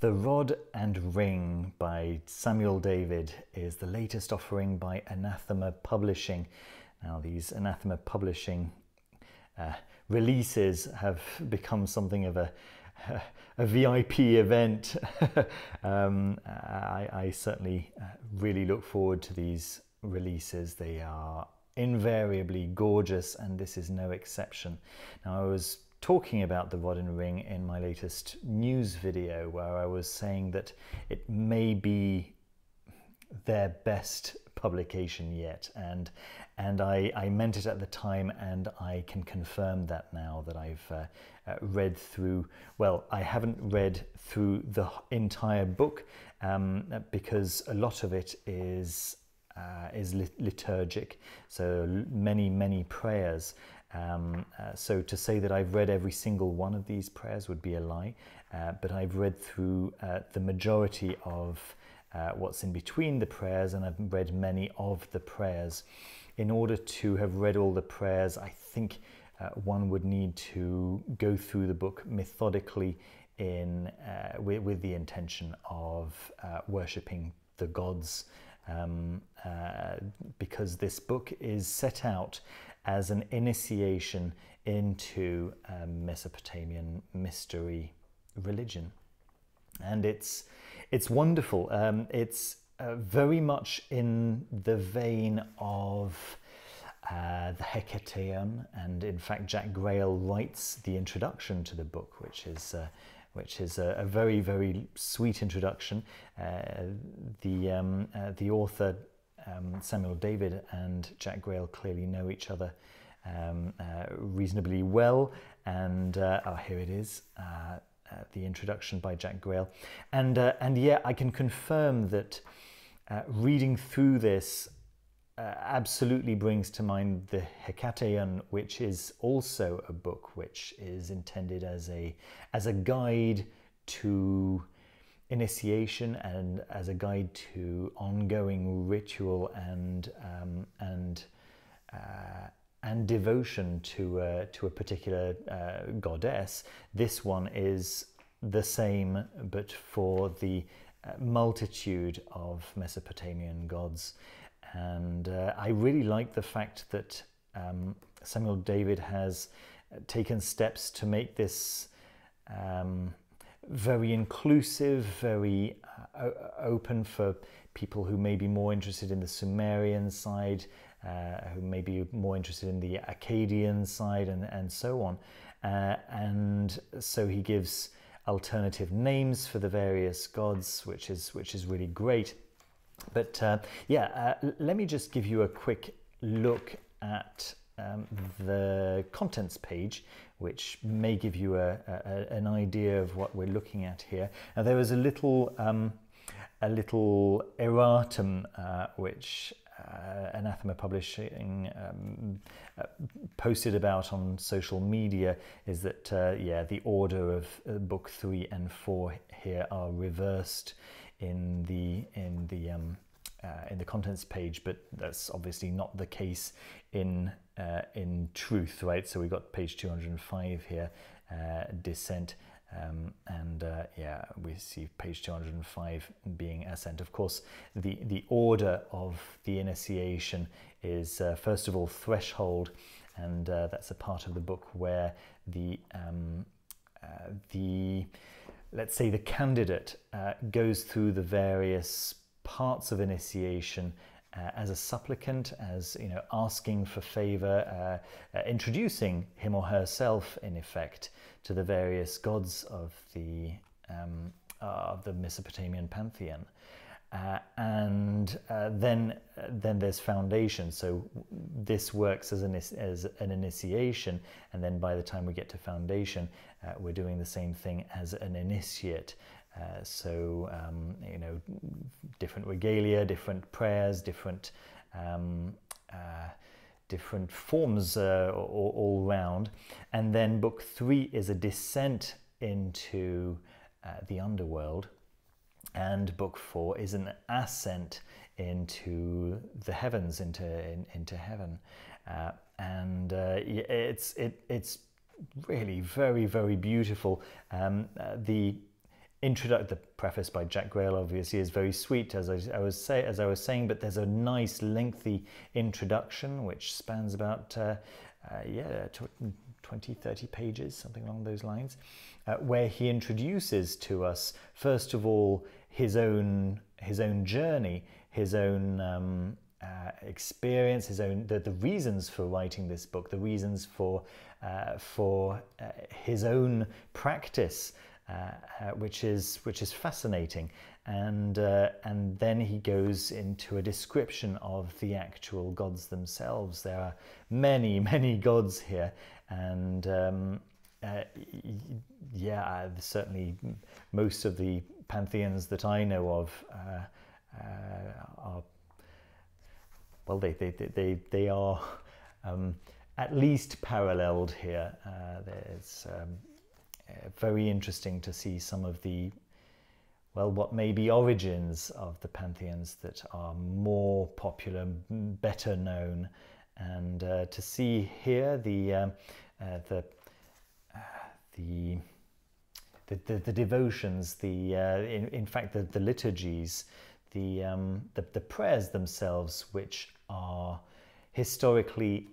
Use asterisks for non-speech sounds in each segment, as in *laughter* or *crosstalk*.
The Rod and Ring by Samuel David is the latest offering by Anathema Publishing. Now, these Anathema Publishing uh, releases have become something of a, a VIP event. *laughs* um, I, I, certainly uh, really look forward to these releases. They are invariably gorgeous, and this is no exception. Now, I was talking about the rod and ring in my latest news video where I was saying that it may be their best publication yet and and I, I meant it at the time and I can confirm that now that I've uh, uh, read through well I haven't read through the entire book um, because a lot of it is uh, is liturgic. So many many prayers um, uh, so to say that I've read every single one of these prayers would be a lie, uh, but I've read through uh, the majority of uh, what's in between the prayers, and I've read many of the prayers. In order to have read all the prayers, I think uh, one would need to go through the book methodically in uh, with, with, the intention of worshipping the gods um, because this book is set out as an initiation into um, Mesopotamian mystery religion. And it's, it's wonderful. Um, it's uh, very much in the vein of uh, the Hekateion, and in fact, Jack Grayle writes the introduction to the book, which is uh, which is a, a, very very sweet introduction. Uh, the um, uh, the author um, Samuel David and Jack Grayle clearly know each other um, uh, reasonably well. And uh, oh, here it is. Uh, uh the introduction by Jack Grayle, and uh, and yeah, I can confirm that uh, reading through this absolutely brings to mind the Hekateion, which is also a book which is intended as a as a guide to initiation and as a guide to ongoing ritual and um, and uh, and devotion to uh, to a particular uh, goddess. This one is the same, but for the uh, multitude of Mesopotamian gods, and uh, I really like the fact that um, Samuel David has taken steps to make this. Um, very inclusive, very uh, open for people who may be more interested in the Sumerian side, uh, who may be more interested in the Akkadian side, and, and so on. Uh, and so he gives alternative names for the various gods, which is which is really great. But uh, yeah, uh, let me just give you a quick look at um, the contents page, which may give you a, a, an idea of what we're looking at here. Now there was a little um, a little erratum uh, which uh, Anathema Publishing um, uh, posted about on social media is that uh, yeah the order of uh, book three and four here are reversed in the in the um, uh, in the contents page, but that's obviously not the case in uh, in truth, right? So we've got page 205 here, uh, descent, um, and uh, yeah, we see page 205 being ascent. Of course, the, the order of the initiation is uh, first of all threshold, and uh, that's a part of the book where the um, the let's say the candidate goes through the various parts of initiation uh, as a supplicant, as you know, asking for favor, uh, uh, introducing him or herself, in effect, to the various gods of the um, of the Mesopotamian pantheon. Uh, and uh, then uh, then there's foundation so this works as an, as an initiation and then by the time we get to foundation we're doing the same thing as an initiate uh, so um, you know different regalia different prayers different um, uh, different forms all, all round. And then book three is a descent into the underworld. And book four is an ascent into the heavens, into in, into heaven, uh, and uh, it's it, it's really very very beautiful. Um, uh, the introduction, the preface by Jack Grayle obviously is very sweet, as I, I, was say, as I was saying, but there's a nice lengthy introduction which spans about uh, uh, yeah 20, 30 pages, something along those lines, uh, where he introduces to us first of all his own his own journey, his own um, uh, experience, his own the, the reasons for writing this book, the reasons for uh, for uh, his own practice, uh, uh, which is which is fascinating, and uh, and then he goes into a description of the actual gods themselves. There are many *laughs* many gods here, and um, yeah, certainly most of the pantheons that I know of are well, they, they, they, they are um, at least paralleled here. Uh, it's um, uh, very interesting to see some of the, well, what may be origins of the pantheons that are more popular, better known, and uh, to see here the, um, uh, the, uh, the the, the, the, devotions, the uh, in, in fact the, the liturgies, the, um, the, the prayers themselves, which are historically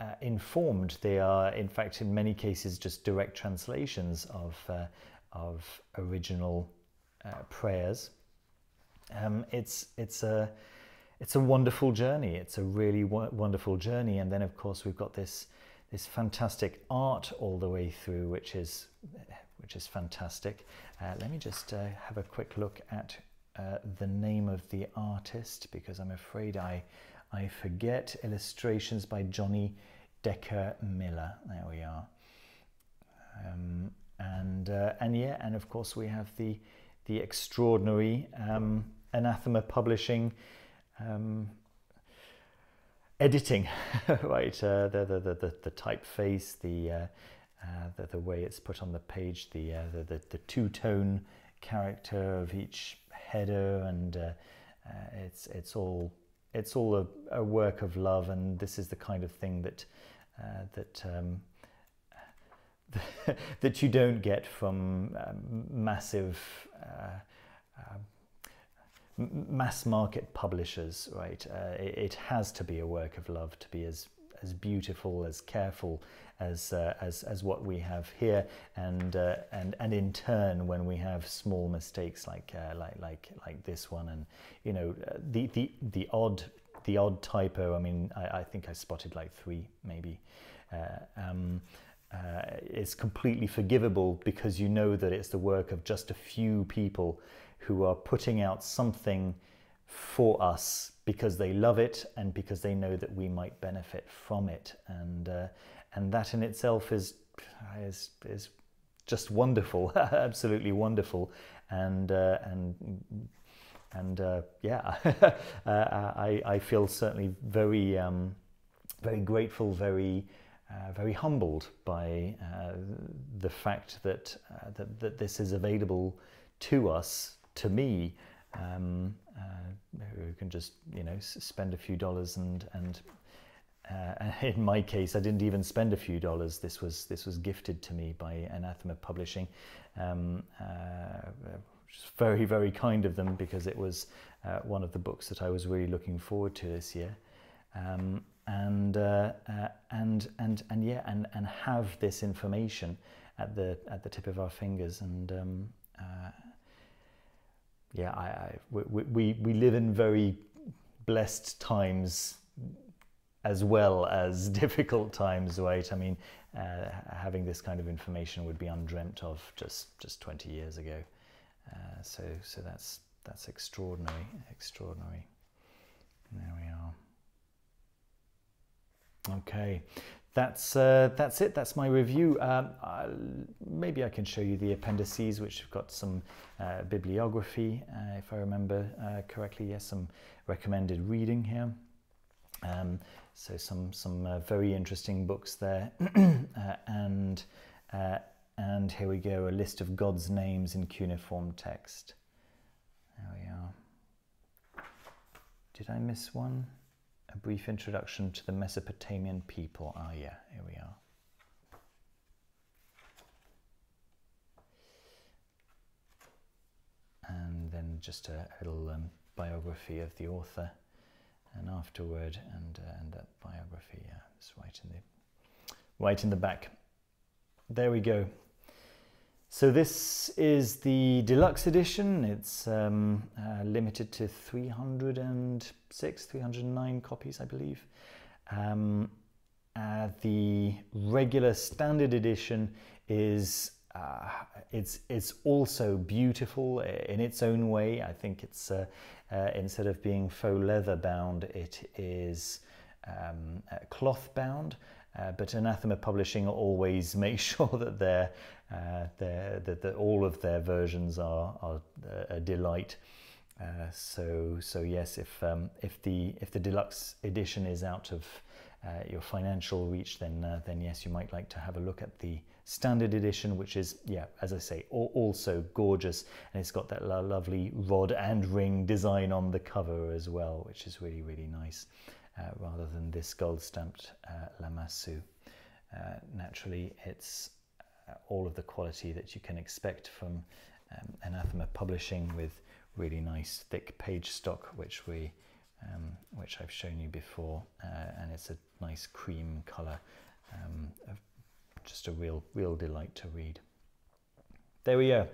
uh, informed. They are, in fact, in many cases, just direct translations of, uh, of original uh, prayers. Um, it's, it's, a, it's a wonderful journey. It's a really wonderful journey. And then, of course, we've got this, this fantastic art all the way through, which is, which is fantastic. Uh, let me just uh, have a quick look at uh, the name of the artist because I'm afraid I I Forget illustrations by Johnny Decker Miller. There we are. Um, and uh, and yeah, and of course we have the the extraordinary um, Anathema Publishing um, editing, *laughs* right? Uh, the, the, the, the, typeface, the, uh, uh, the the way it's put on the page, the uh, the, the, the two tone character of each header, and uh, uh, it's it's all it's all a, a, work of love, and this is the kind of thing that uh, that um, *laughs* that you don't get from um, massive uh, uh, mass market publishers, right? Uh, it, it, has to be a work of love to be as as beautiful, as careful as uh, as as what we have here, and uh, and and in turn, when we have small mistakes like uh, like like like this one, and you know the the the odd the odd typo. I mean, I, I think I spotted like three maybe. Uh, um, uh, it's completely forgivable because you know that it's the work of just a few people who are putting out something for us because they love it and because they know that we might benefit from it. And uh, and that in itself is is is just wonderful *laughs* absolutely wonderful. And uh, and and uh, yeah *laughs* uh, I, I feel certainly very um, very grateful very uh, very humbled by uh, the fact that, that that this is available to us to me um, uh, who can just you know spend a few dollars and and uh, *laughs* in my case, I didn't even spend a few dollars. This was this was gifted to me by Anathema Publishing. Um, uh, very very kind of them because it was uh, one of the books that I was really looking forward to this year. Um, and uh, uh, and and and yeah, and and have this information at the at the tip of our fingers and. Um, uh, yeah, I, I, we, we, we live in very blessed times as well as *laughs* difficult times, right? I mean, uh, having this kind of information would be undreamt of just, just 20 years ago. Uh, so, so that's, that's extraordinary, extraordinary. There we are. Okay, that's uh, that's it. That's my review. Um, maybe I can show you the appendices, which have got some uh, bibliography, uh, if I remember uh, correctly. Yes, some recommended reading here. Um, so some some uh, very interesting books there, *clears throat* and and here we go. A list of God's names in cuneiform text. There we are. Did I miss one? A brief introduction to the Mesopotamian people. Ah, yeah, here we are. And then just a little um, biography of the author, and afterward, and uh, and that biography, yeah, it's right in the right in the back. There we go. So this is the deluxe edition. It's um, uh, limited to 306, 309 copies, I believe. Um, uh, the regular standard edition is uh, it's it's also beautiful in its own way. I think it's uh, uh, instead of being faux leather bound, it is um, cloth bound. Uh, but Anathema Publishing always *laughs* make sure that their, uh, their that, that all of their versions are, are a delight. Uh, so so yes, if um, if the if the deluxe edition is out of uh, your financial reach, then uh, then yes, you might like to have a look at the standard edition, which is yeah, as I say, also gorgeous, and it's got that lo lovely rod and ring design on the cover as well, which is really really nice, uh, rather than this gold stamped uh, Lamassu. Uh, naturally, it's uh, all of the quality that you can expect from um, Anathema Publishing with really nice thick page stock, which we um, which I've shown you before, uh, and it's a nice cream colour, um, just a real, real delight to read. There we go.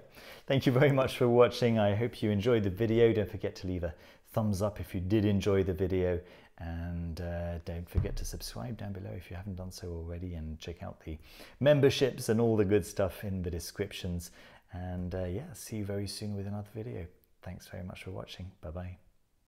Thank you very much for watching. I hope you enjoyed the video. Don't forget to leave a thumbs up if you did enjoy the video and uh, don't forget to subscribe down below if you haven't done so already and check out the memberships and all the good stuff in the descriptions. And uh, yeah see you very soon with another video. Thanks very much for watching. Bye bye